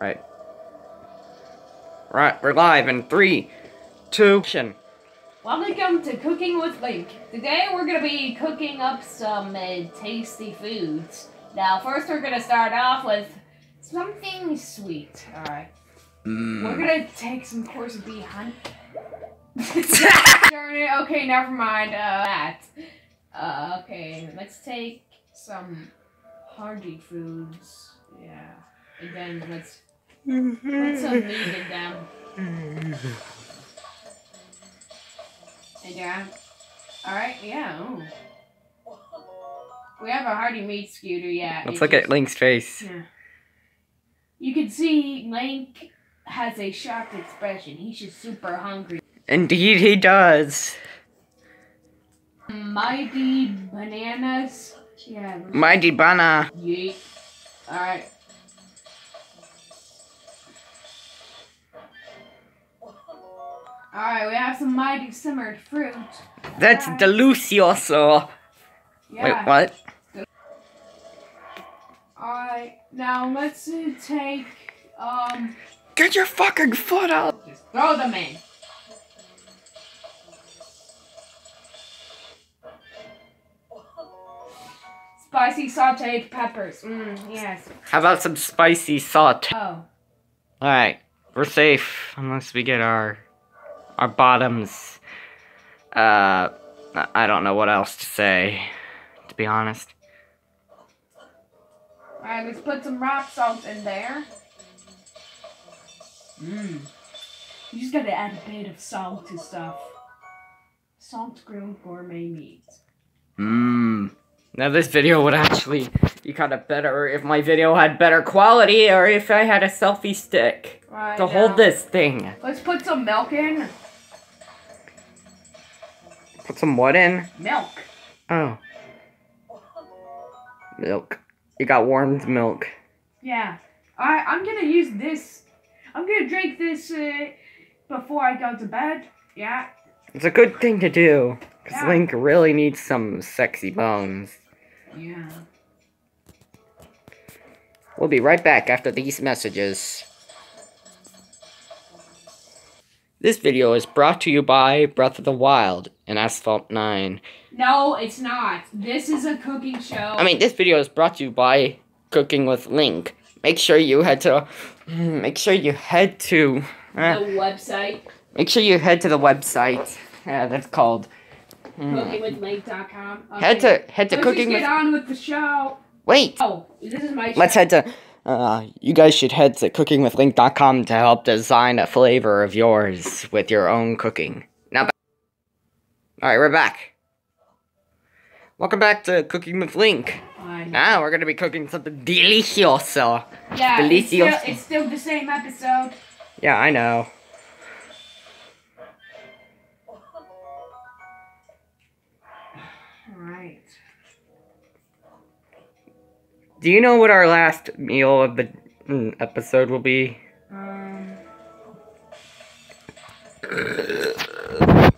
Right. Right, we're live in three, two, action. Welcome to Cooking with Link. Today we're gonna be cooking up some uh, tasty foods. Now, first we're gonna start off with something sweet. All right. Mm. We're gonna take some beef honey. Darn. Okay, never mind. Uh, that. Uh, okay, let's take some hearty foods. Yeah. And mm-hmm. then let's put some meat them. And yeah. Alright, yeah. Ooh. We have a hearty meat scooter, yeah. Let's look just- at Link's face. Yeah. You can see Link has a shocked expression. He's just super hungry. Indeed, he does. Mighty bananas. Yeah. Mighty Bana. Yeet. Alright. Alright, we have some mighty simmered fruit. That's Alright. delicioso. Yeah. Wait, what? Alright, now let's uh, take, um, Get your fucking foot out. just throw them in. Spicy sauteed peppers. Mmm, yes. How about some spicy saute? Oh. Alright, we're safe unless we get our our bottoms. Uh, I- don't know what else to say, to be honest. Alright, let's put some rock salt in there. Mmm. You just gotta add a bit of salt to stuff. Salt grilled gourmet meat. Mmm. Now this video would actually be kind of better if my video had better quality or if I had a selfie stick Right, to now, hold this thing. Let's put some milk in. Put some what in? Milk. Oh. Milk. You got warmed milk. Yeah. Alright, I'm gonna use this. I'm gonna drink this uh, before I go to bed. Yeah. It's a good thing to do. Because Yeah. Link really needs some sexy bones. Yeah. We'll be right back after these messages. This video is brought to you by Breath of the Wild and Asphalt 9. No, it's not. This is a cooking show. I mean, this video is brought to you by Cooking with Link. Make sure you head to. Make sure you head to. uh, the website, make sure you head to the website. Yeah, that's called. hmm, cookingwithlink.com. Okay. Head to head to Let's Cooking with. get on with the show. Wait. Oh, this is my show. Let's head to. Uh, you guys should head to cookingwithlink.com to help design a flavor of yours with your own cooking. Now, all right, we're back. Welcome back to Cooking with Link. Now we're gonna be cooking something delicioso. Yeah, it's still, Delicioso. it's still the same episode. Yeah, I know. Alright. Do you know what our last meal of the mm, episode will be? Um.